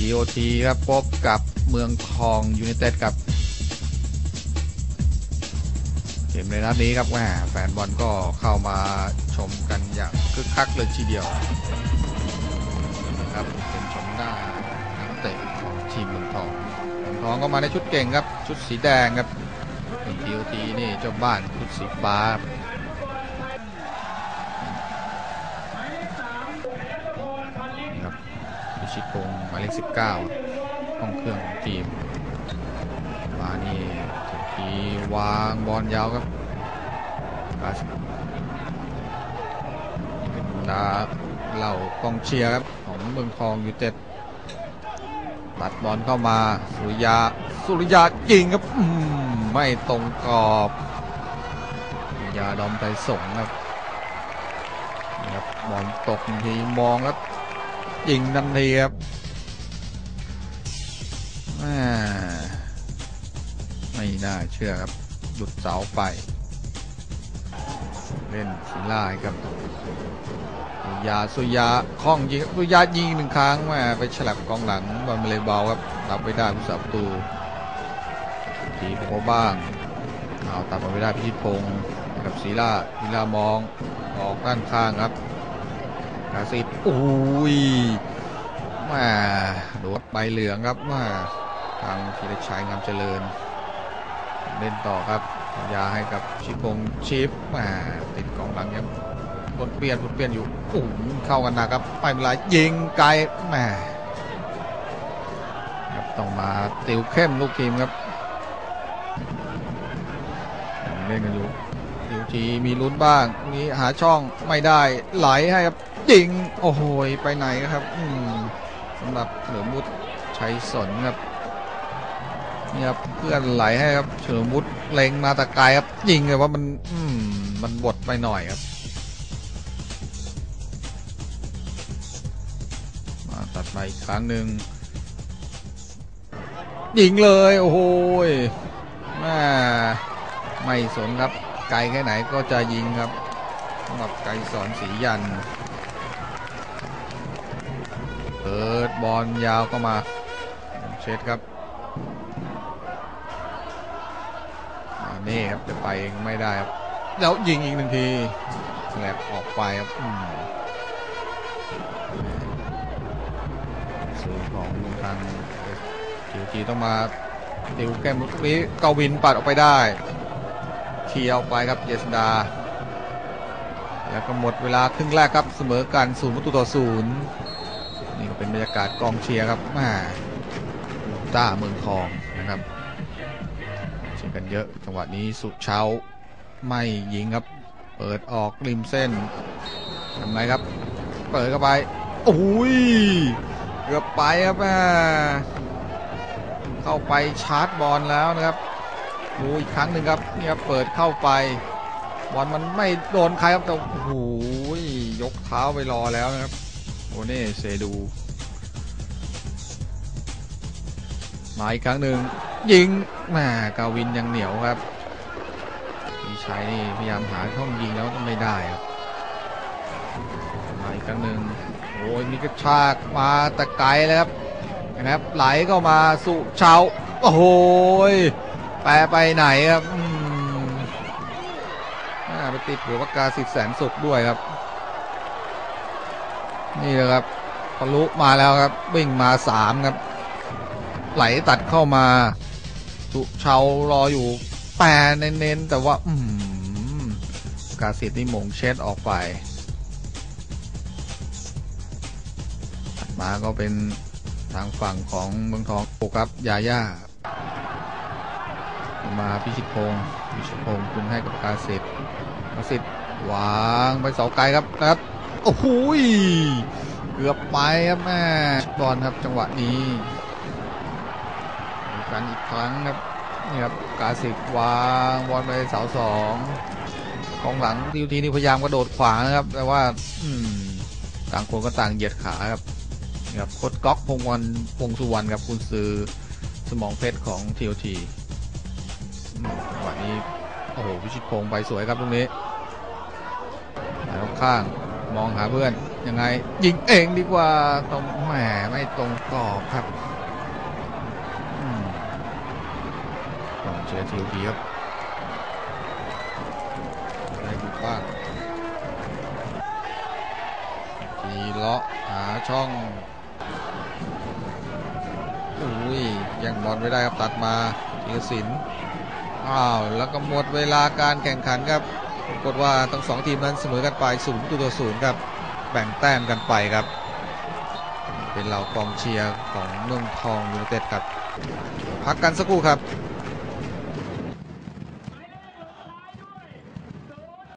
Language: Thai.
TOT ครับพบกับเมืองทองยู i นเต็ดครับเกมในนัดนี้ครับแมแฟนบอลก็เข้ามาชมกันอย่างคึกคักเลยทีเดียวนะครับเป็นชมหน้านักเตะของทีมเมืองทองเมืองทองก็มาในชุดเก่งครับ ชุดสีแดงครับเป็น TOT นี่เจ้าบ้านชุดสีฟ้า ชิตพงหมายเลข19ห้องเครื่องของทีมมานี่ถึงทีวางบอลยาวครับกาสเป็นดาเหล่ากองเชียร์ครับ ของเมืองทองยูเต็ดตัดบอลเข้ามา สุริยา สุริยายิงครับไม่ตรงกรอบสุริยาดอมใจส่งครับครับบอลตกทีมองครับ ยิงทันทีครับแม่ไม่น่าเชื่อครับหยุดเสาไป เล่นศิล่าให้กับสุยาสุยาคล้องยิงสุยายิงหนึ่งครั้งแม่ไปฉลับกองหลังบอลมเลยเบาครับรับไม่ได้ผู้สาประตูทีโคบ้างเอาตัดมาไม่ได้พิชิตพงศ์กับศิลาศิลามองออกด้านข้างครับ กาซิบอุ้ยแม่โดดใบเหลืองครับม่ทางธีรชัยงามเจริญ เล่นต่อครับสัญญาให้กับชิพงชิปแมาติดกองหลังยังกดเปลี่ยนกดเปลี่ยนอยู่โอ้โหเข้ากันนะครับไปเวลายิงไกลแหมครับต้องมาติวเข้มลูกทีมครับเล่นกันอยู่ติวทีมีลุ้นบ้างนี้หาช่องไม่ได้ไหลให้ครับ ยิง โอ้โหไปไหนครับสำหรับเหลือมุดชัยสนครับนี่ครับเพื่อนไหลให้ครับเฉลิมวุฒิเล็งมาตะไกลครับยิงเลยว่ามันอืมมันบดไปหน่อยครับมาตัดมาอีกครั้งหนึ่งยิงเลยโอ้โหยแม่ไม่สนครับไกลแค่ไหนก็จะยิงครับสำหรับไกรสอนสียัน เปิดบอลยาวก็มาเช็ดครับอ่านี่ครับจะไปเองไม่ได้ครับแล้วยิงอีกหนึ่งทีแลบออกไปครับอืมสื่อของทางจิวจีต้องมาติวแก้มลูกนี้เกาวินปัดออกไปได้เคลียร์ออกไปครับเยสดา แล้วก็หมดเวลาครึ่งแรกครับเสมอกันศูนย์ประตูต่อศูนย์ นี่ก็เป็นบรรยากาศกองเชียร์ครับม่ต้าเมืองทองนะครับเชียร์กันเยอะจังหวะนี้สุดเช้าไม่ยิงครับ เปิดออกริมเส้นทำไงครับ เปิดเข้าไปโอ้ยเกือบไปครับแม่เข้าไปชาร์จบอลแล้วนะครับดูอีกครั้งหนึ่งครับเนี่ครับเปิดเข้าไปบอลมันไม่โดนใครครับแต่โอ้โหยกเท้าไปรอแล้วนะครับ เน่เซดูมาอีกครั้งหนึ่งยิงแหมกาวินยังเหนียวครับพี่ชัยนี่พยายามหาช่องยิงแล้วไม่ได้ครับมาอีกครั้งหนึ่งโอ้ยมีกระชากมาตะไกลเลยครับนะครับไหลเข้ามาสุเชาโอ้โหแปรไปไหนครับมอ่าไปติดหัวปากกาสิบแสนสุกด้วยครับ นี่เลยครับทะลุมาแล้วครับวิ่งมาสามครับ ไหลตัดเข้ามาสุเชารออยู่แปรเน้นๆแต่ว่า อืมกาสิทธิ์นี่หมงเช็ดออกไปมาก็เป็นทางฝั่งของเมืองทองโปครับยาย่า มาพิชิตพงศ์พิชิตพงศ์คุณให้กับกาสิทธิ์กาสิทธิ์วางไปเสาไกลครับนะครับ อ้โหเกือบไปครับแม่บอลครับจังหวะนี้กันอีกครั้งครับนี่ครับกาสิกวางบอลไปเสาสองกองหลังทีทีนี่พยายามกระโดดขวางนะครับ แต่ว่า อืมต่างคนก็ต่างเหยียดขาครับนี่ครับโคดก๊อกพงวันพงสุวรรณครับคุณซื้อสมองเพชรของทีโอทีจังหวะนี้ โอ้โห วิชิตพงศ์ไปสวยครับตรงนี้แล้วข้าง มองหาเพื่อนยังไง ยิงเองดีกว่าตรงแหมไม่ตรงกรอบครับต้องเชียร์ทีมดีครับได้บุกบ้างทีเลาะหาช่องอุ้ยยังบอลไม่ได้ครับตัดมาธีรศิลป์อ้าวแล้วก็หมดเวลาการแข่งขันครับ ปรากฏว่าทั้งสองทีมนั้นเสมอกันไปศูนย์ต่อศูนย์ครับแบ่งแต้มกันไปครับ เป็นเหล่ากองเชียร์ของเมืองทองยูเนเต็ดครับ พักกันสักครู่ครับ